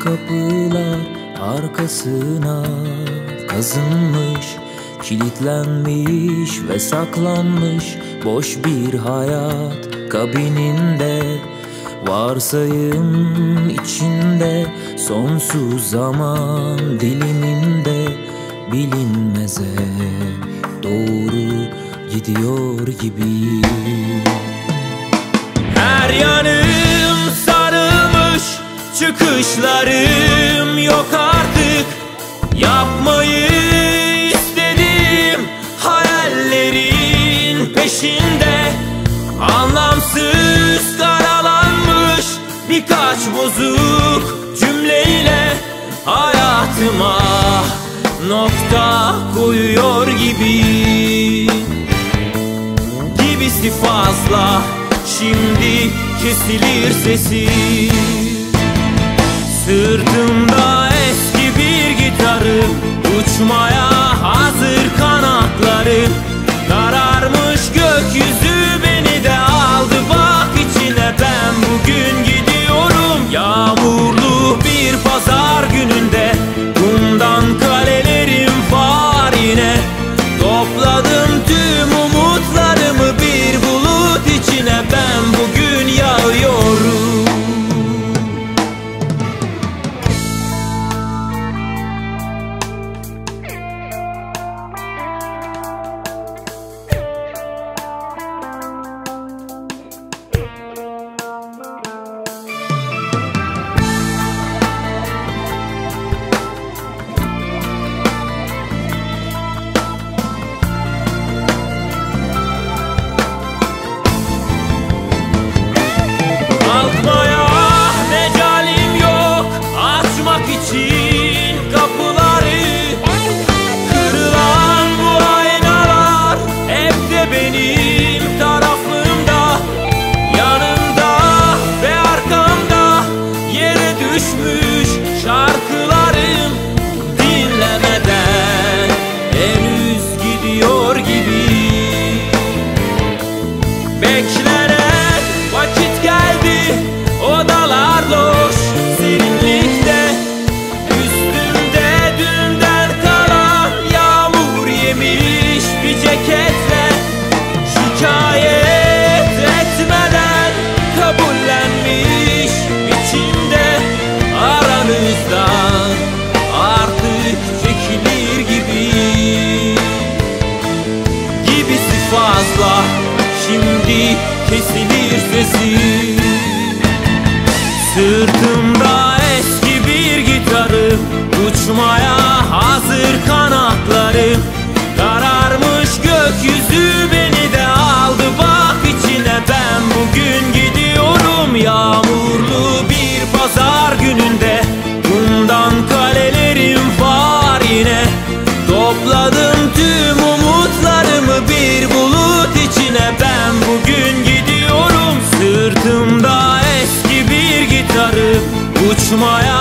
kapılar arkasına kazınmış Kilitlenmiş ve saklanmış. Boş bir hayat kabininde Varsayım içinde. Sonsuz zaman diliminde bilinmeze doğru gidiyor gibi çıkışlarım yok artık. Yapmayı istediğim hayallerin peşinde. Anlamsız karalanmış birkaç bozuk cümleyle hayatıma nokta koyuyor gibi. Gibisi fazla. Şimdi kesilir sesi Sırtımda eski bir gitarım Uçmaya için kapıları Kırılan bu aynalar Hep de benim tarafımda. Yanımda ve arkamda Yere düşmüş şarkılarım Dinlemeden henüz gidiyor gibi. Beklenen Şimdi kesilir Düşmaya